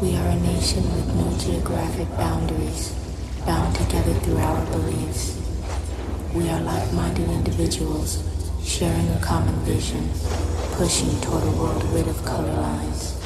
We are a nation with no geographic boundaries, bound together through our beliefs. We are like-minded individuals, sharing a common vision, pushing toward a world rid of color lines.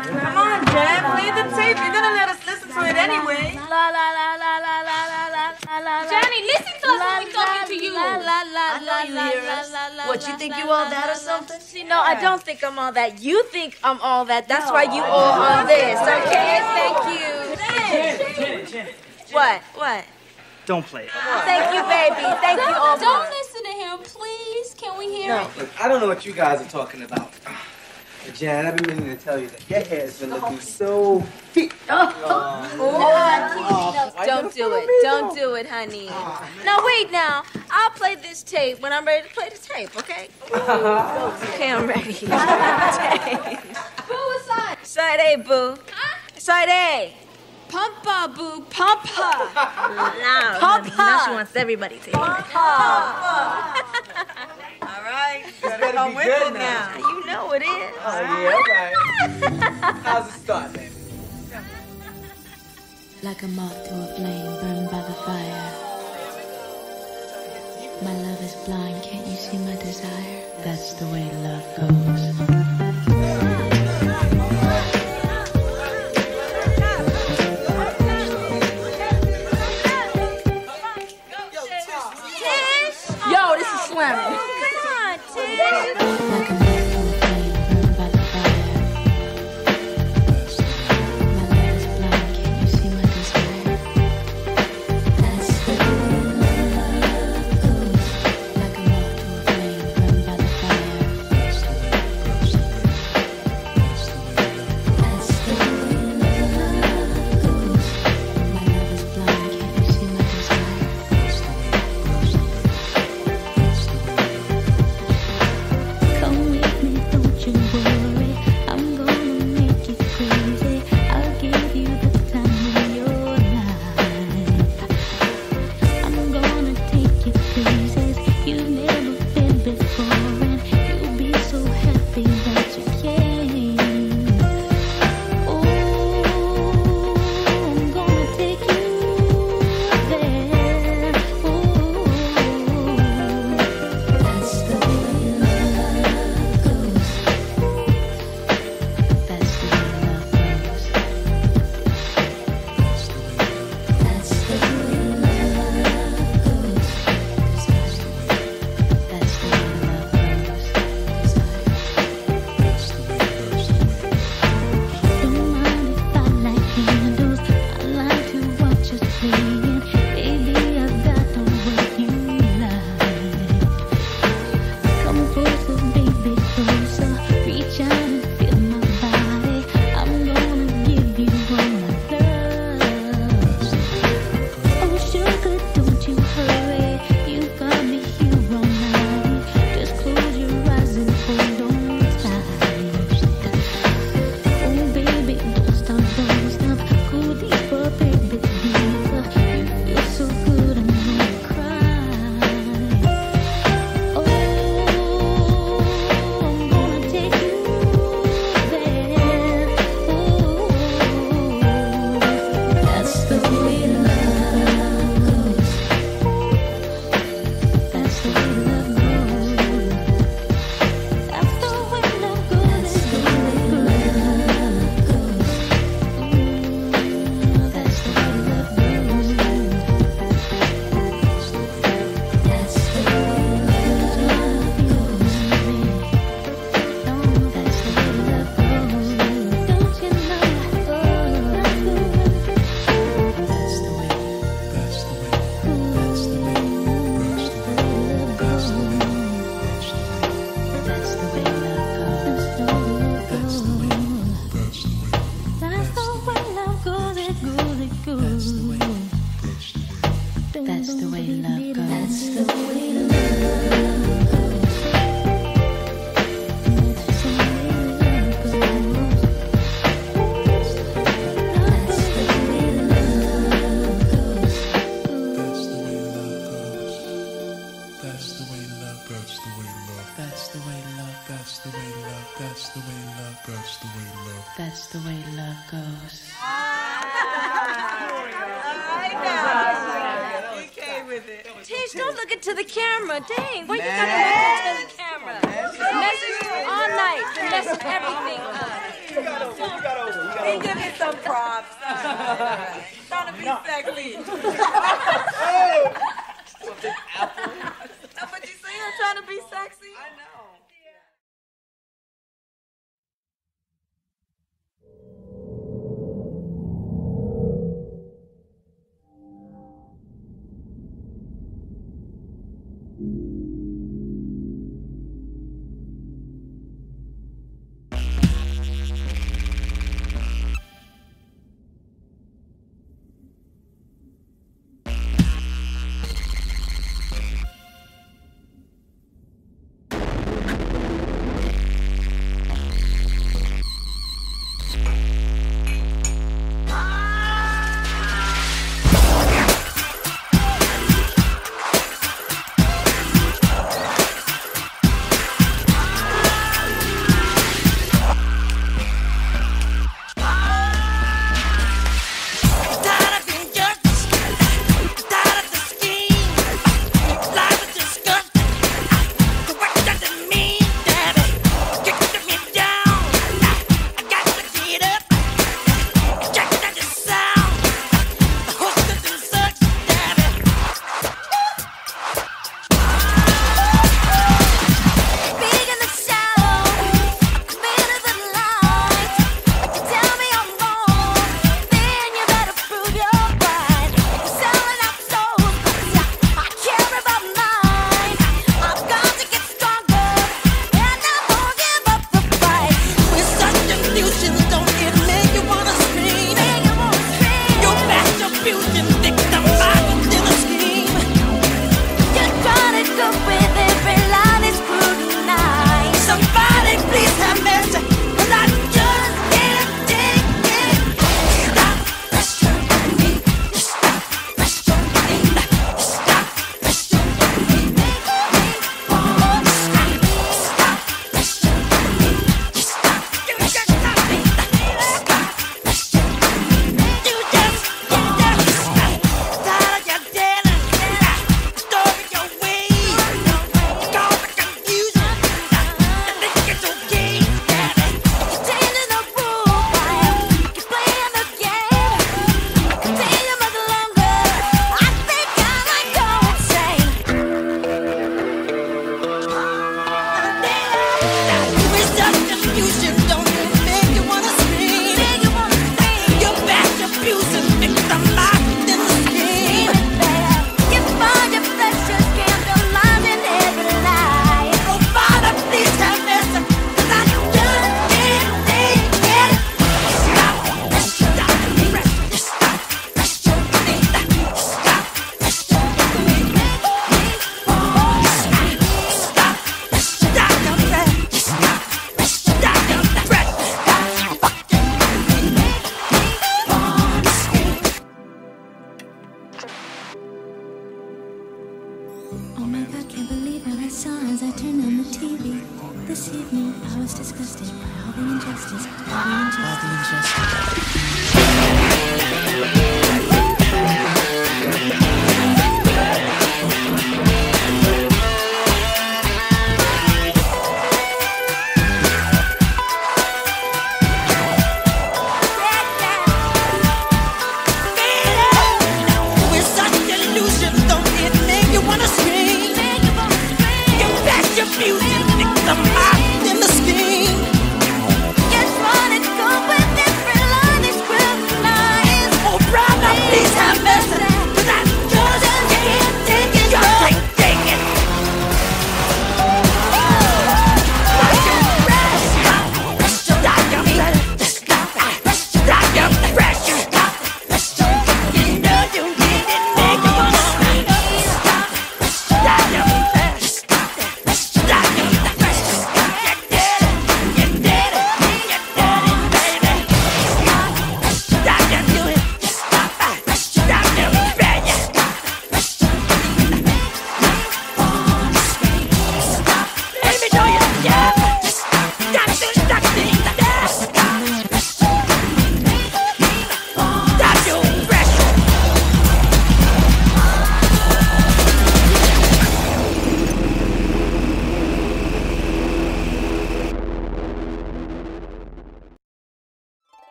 Come on, Jen, play the tape. You're gonna let us listen to it anyway. La la la la la la la la la la. Johnny, listen to us when we talking to you. La la la I know you la hear la us. la la What, you think you all that or something? See, no, I don't think I'm all that. You think I'm all that. That's why you all on this, okay? Thank you. Janet, Janet, Janet. What? What? Don't play it. Thank you, baby. Thank you, Don't listen to him, please. Can we hear it? Look, I don't know what you guys are talking about. Jan, I've been meaning to tell you that your hair has been looking oh. so thick. Oh. Oh. Oh. oh. Don't do it. Oh. Don't do it, honey. Oh. now, wait now. I'll play this tape when I'm ready to play the tape, okay? okay, I'm ready. boo, what's side? Side A, boo. Side A. Pumpa, boo, pumpa. pump pumpa. Now she wants everybody to hear it. All right. You better come with it now. now. You know it is. Oh, right. yeah, all right. How's it start, baby? Like a moth to a flame burned by the fire. My love is blind, can't you see my desire? That's the way love goes.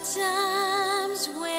Times when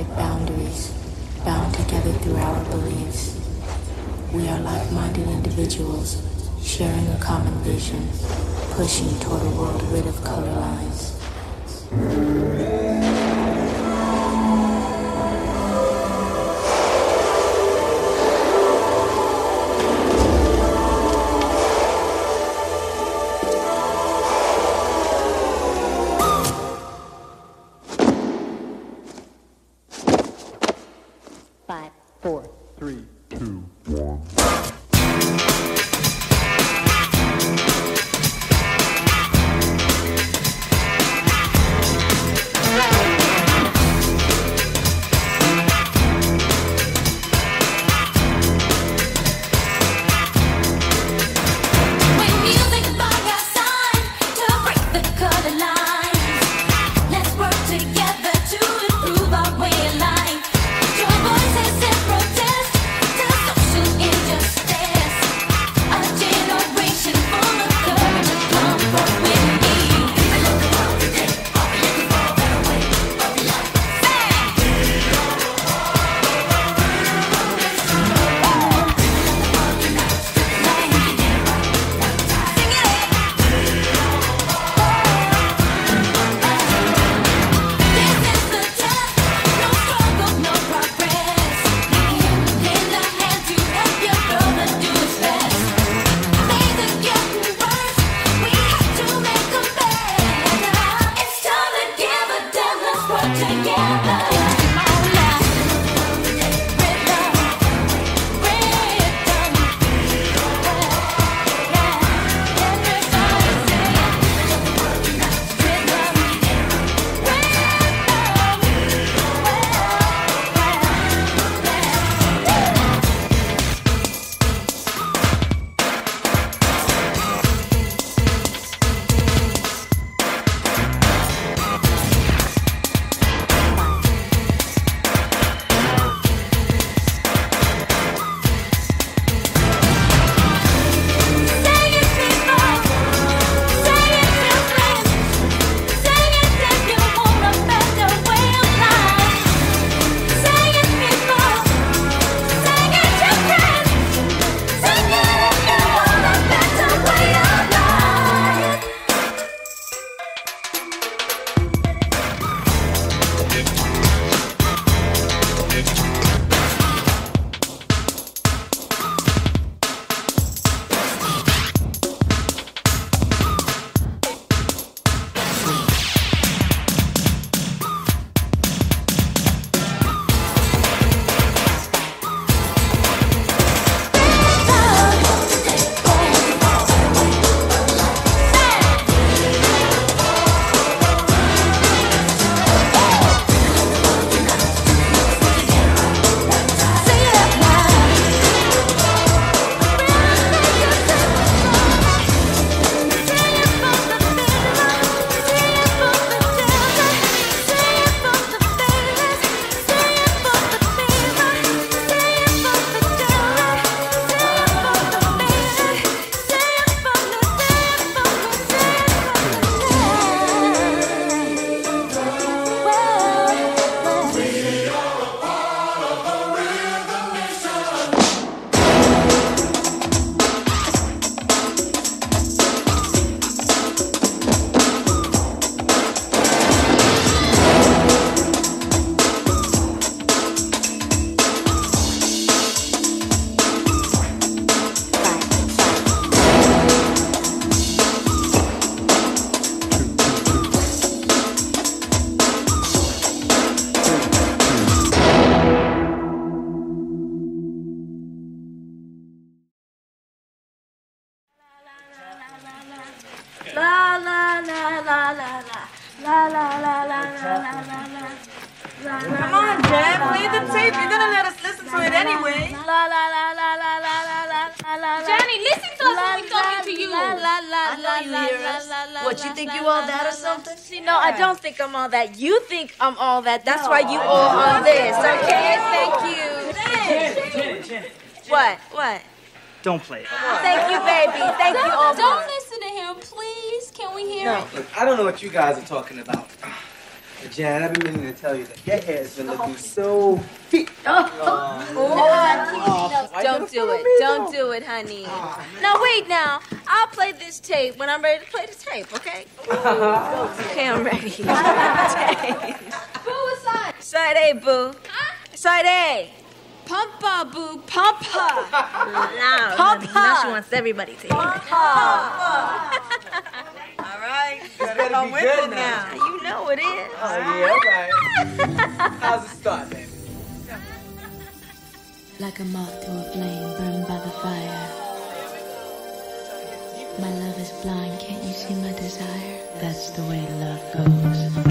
geographic boundaries, bound together through our beliefs. We are like-minded individuals, sharing a common vision, pushing toward a world rid of color lines. Anyway. La la la la la la la la la la. Johnny, listen to us when we're talking to you. La la la I know you la hear la us. la la What, you think you la all that or something? See, No, I don't think I'm all that. You think I'm all that. That's why you all on this. Okay, thank you. Janet, Janet, What? What? don't play it. Thank you, baby. Thank you, Don't, Omar. don't listen to him, please. Can we hear No, it? look, I don't know what you guys are talking about. Jan, I've been meaning to tell you that your hair has been looking so fit. Oh, oh. oh. oh. Don't do it. Don't do it, honey. Oh, now, wait now. I'll play this tape when I'm ready to play the tape, okay? okay, I'm ready. boo, side? Side A, boo. Side A. Pump her, boo. Pump her. Now, now she wants everybody to hear it. Pump her. All right. You better be good now. now. You know it is. Oh, all right. yeah. How's it start, baby? Like a moth to a flame burned by the fire. My love is blind, can't you see my desire? That's the way love goes.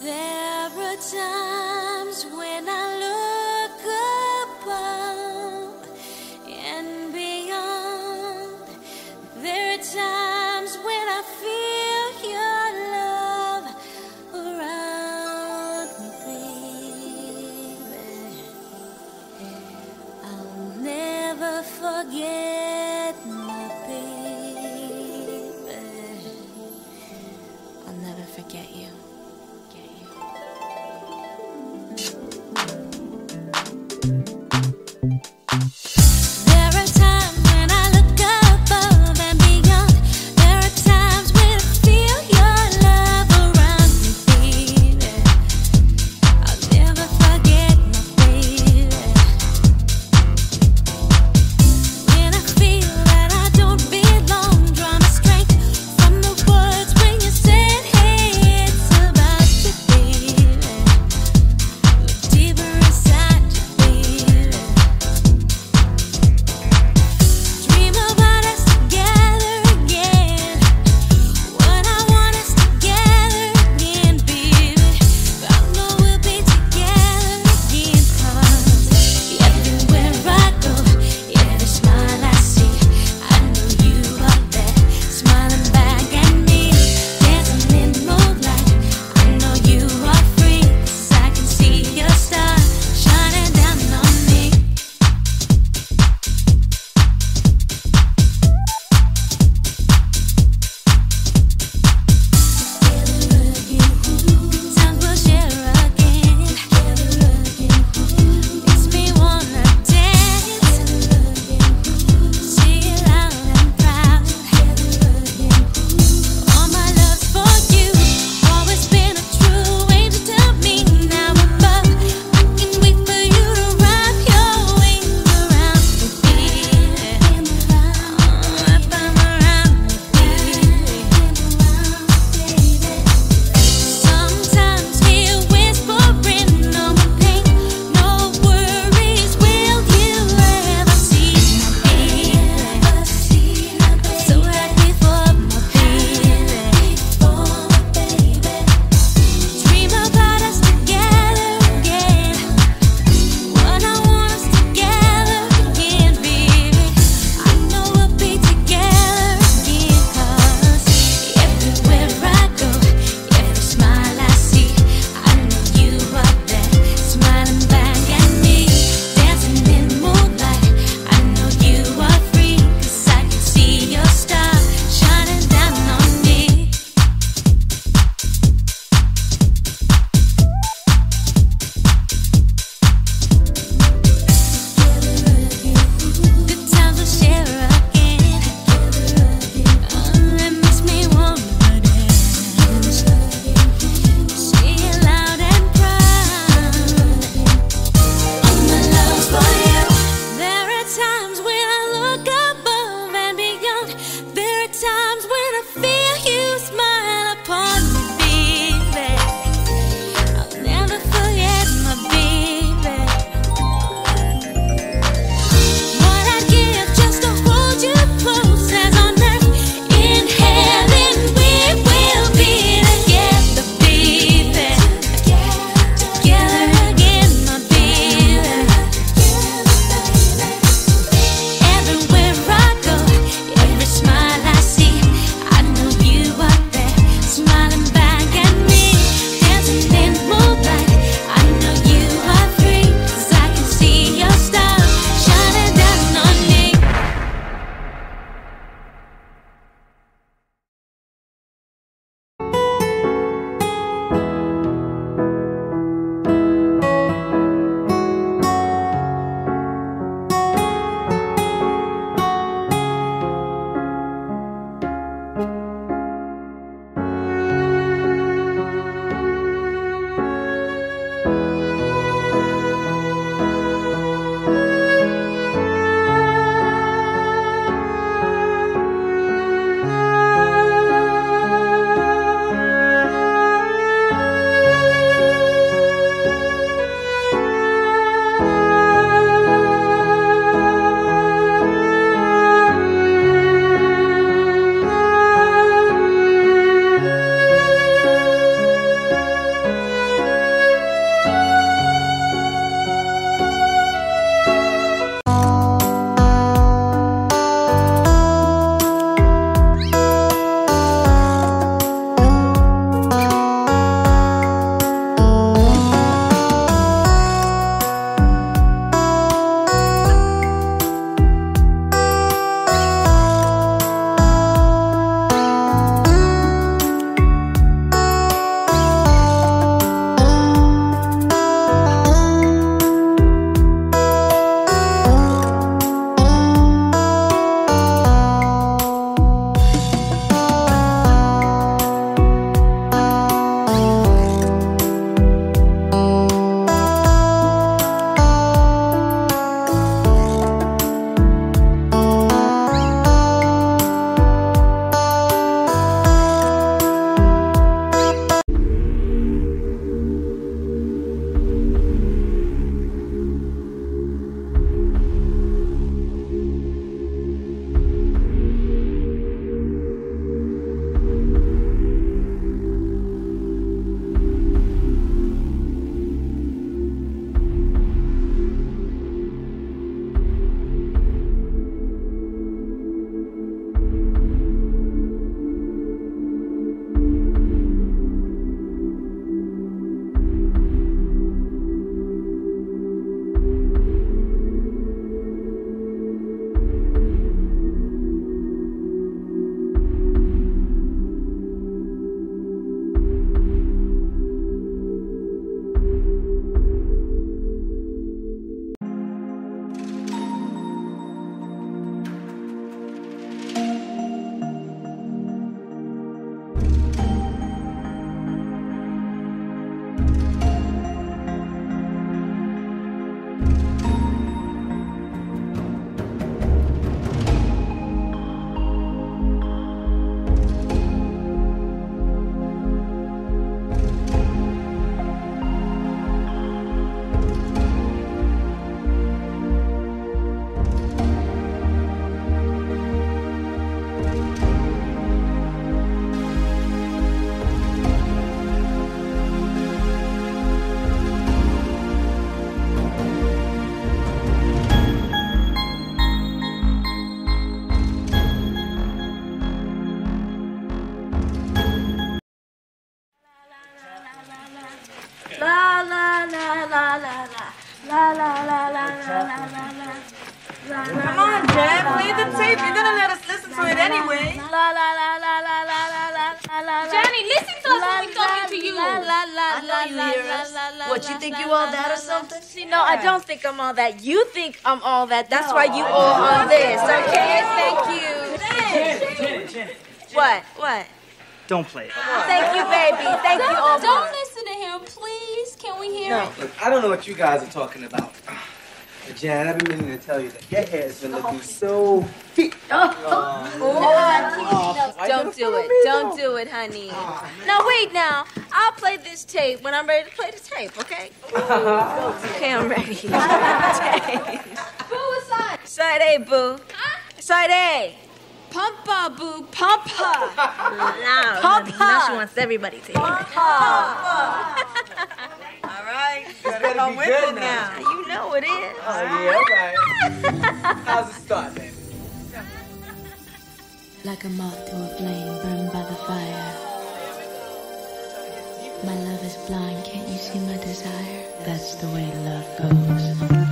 There are times when I look that. That's why you all on this, okay? Thank you. What? What? Don't play it. Thank you, baby. Thank don't, you all. Don't listen to him, please. Can we hear no. Look, I don't know what you guys are talking about. Jan, I've been meaning to tell you that your hair has been looking look so thick. Oh, oh, oh, oh Don't do it. Don't do it, honey. now wait now. I'll play this tape when I'm ready to play the tape, okay? okay, I'm ready. boo side. Side A, boo. Side A. Pumpa, boo, pumpa. Now, pumpa. now she wants everybody to hear it. Pumpa better a be good now. now. You know it is. Oh, yeah, Okay. How's it start, baby? Like a moth to a flame burned by the fire. My love is blind, can't you see my desire? That's the way love goes.